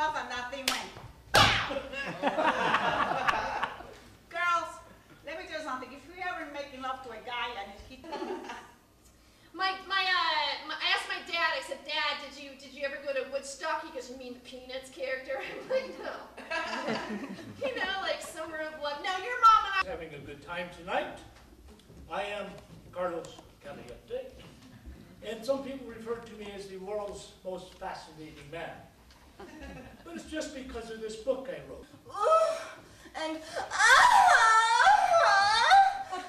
took his pants off and that thing went. Girls, let me tell you something. If you're ever making love to a guy and he My, my, uh, my, I asked my dad, I said, Dad, did you, did you ever go to Woodstock? He goes, you mean the Peanuts character? I'm like, no. you know, like Summer of Love. No, your mom and I. having a good time tonight. I am Carlos Caliente, and some people refer to me as the world's most fascinating man. But it's just because of this book I wrote. Ooh, and ah,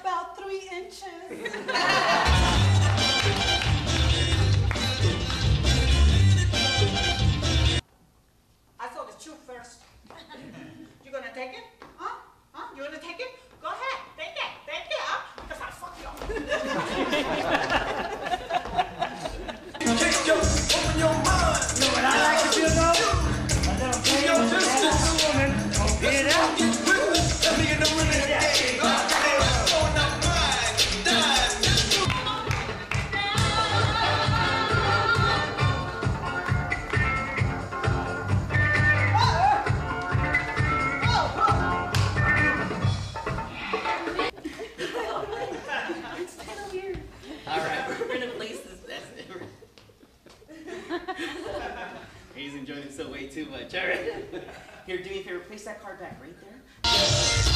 about three inches. I saw the shoe first. you gonna take it? Huh? Huh? You gonna take it? Go ahead, take it, take it, huh? Because I'll fuck you enjoying himself way too much. All right. Here, do me a favor. Place that card back right there.